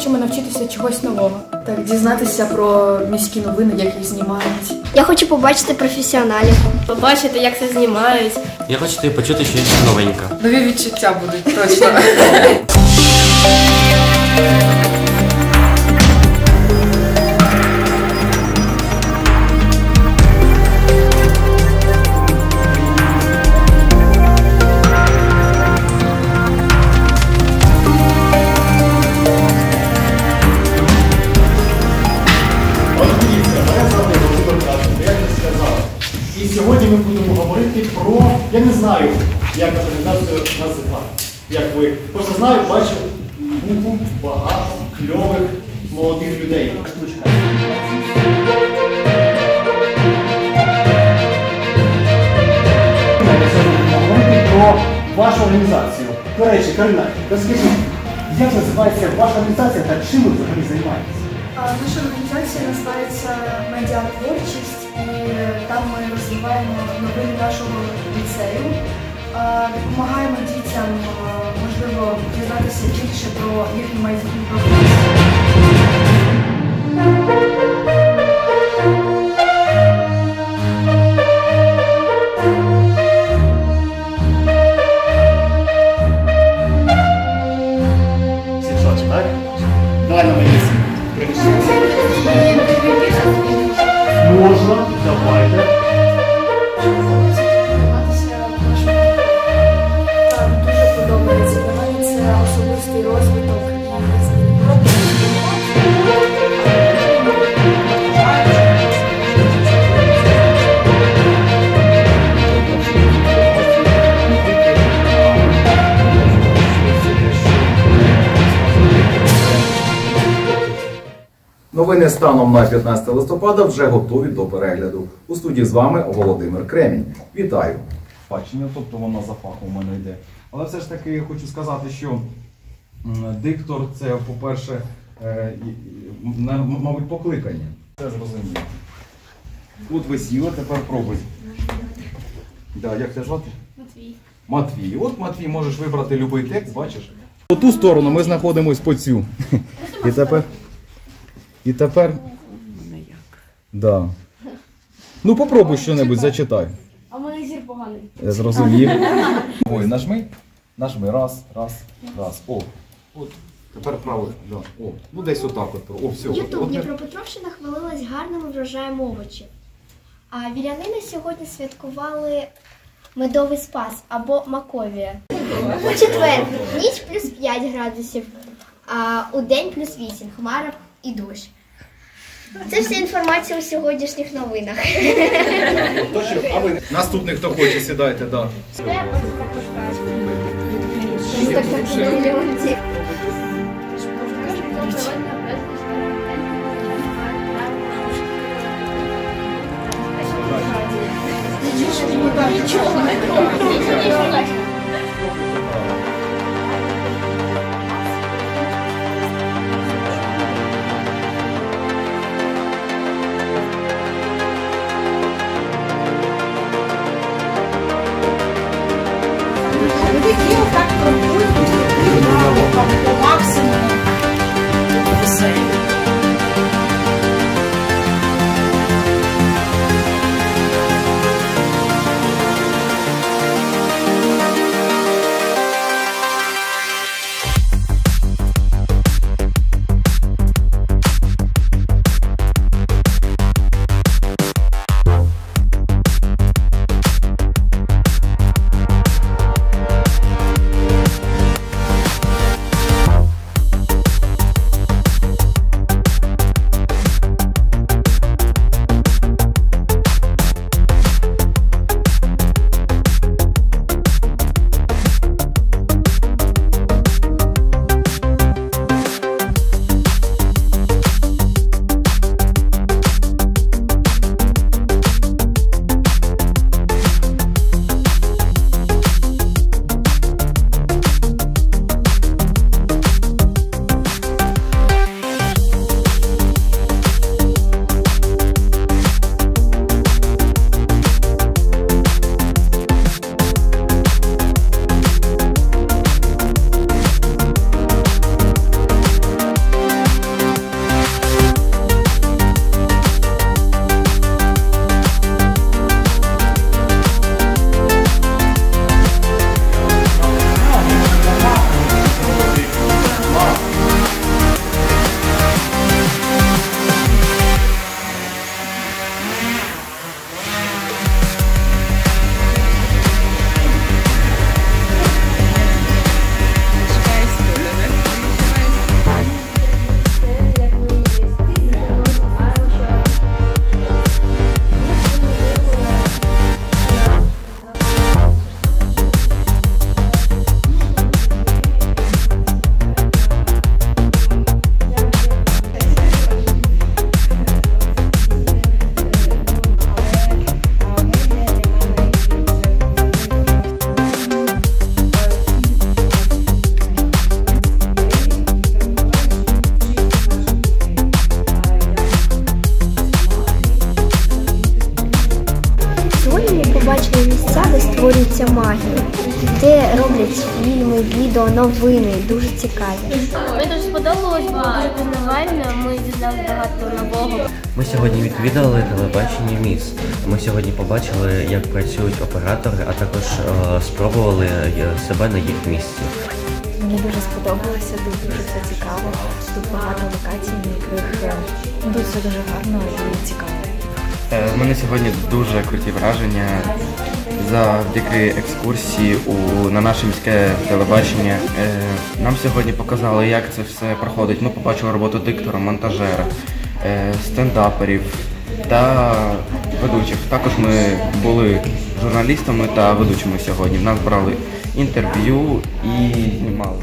хочемо навчитися чогось нового. Так, дізнатися про міські новини, як їх знімають. Я хочу побачити професіоналів. Побачити, як це знімають. Я хочу почути щось новеньке. Нові відчуття будуть точно. ми будемо говорити про, я не знаю, як організацію називати. Як ви просто знаю, бачу купу багато кльових молодих людей. Вашу організацію. До речі, Карина, розкажіть, як називається ваша організація та чим ви взагалі займаєтесь? Наша організація називається Медіатворчість, і там ми розвиваємо новини нашого ліцею. Допомагаємо дітям, можливо, дізнатися більше про їхню майбутню професію. Давай на мені. Можна, давайте. Дуже подобається. Це особистий розвиток станом на 15 листопада вже готові до перегляду. У студії з вами Володимир Кремінь. Вітаю! бачення, тобто воно за фахом у мене йде. Але все ж таки я хочу сказати, що диктор це, по-перше, е, мабуть, покликання. Це зрозуміло. От ви сіли, тепер пробуй. Да, як тебе звати? Матвій. Матвій. От Матвій, можеш вибрати будь-який текст, бачиш? По ту сторону ми знаходимось по цю. І тепер. І тепер. Да. Ну попробуй щось, зачитай. А в мене зір поганий. Я зрозумів. Ой, нажми. Нажми. Раз, раз, раз. О. От. Тепер правий. Да. О. Ну десь отак от. О, все. Ютуб Дніпропетровщина хвалилась гарним врожаєм овочів. А вірянини сьогодні святкували медовий спас або маковія. У четвер ніч плюс 5 градусів, а у день плюс 8, хмара і дощ. Це вся інформація у сьогоднішніх новинах. Наступний, хто хоче, сідайте, да. Нічого не фільми, відео, новини, дуже цікаві. Мені дуже сподобалось, було дуже пізнавально, ми дізнали багато нового. Ми сьогодні відвідали телебачення міст. Ми сьогодні побачили, як працюють оператори, а також е, спробували е, себе на їх місці. Мені дуже сподобалося, тут дуже все цікаво. Тут багато локацій, на яких е, тут все дуже гарно і цікаво. Е, В мене сьогодні дуже круті враження завдяки екскурсії у, на наше міське телебачення. Е, Нам сьогодні показали, як це все проходить. Ми побачили роботу диктора, монтажера, е, стендаперів та ведучих. Також ми були журналістами та ведучими сьогодні. В нас брали інтерв'ю і знімали.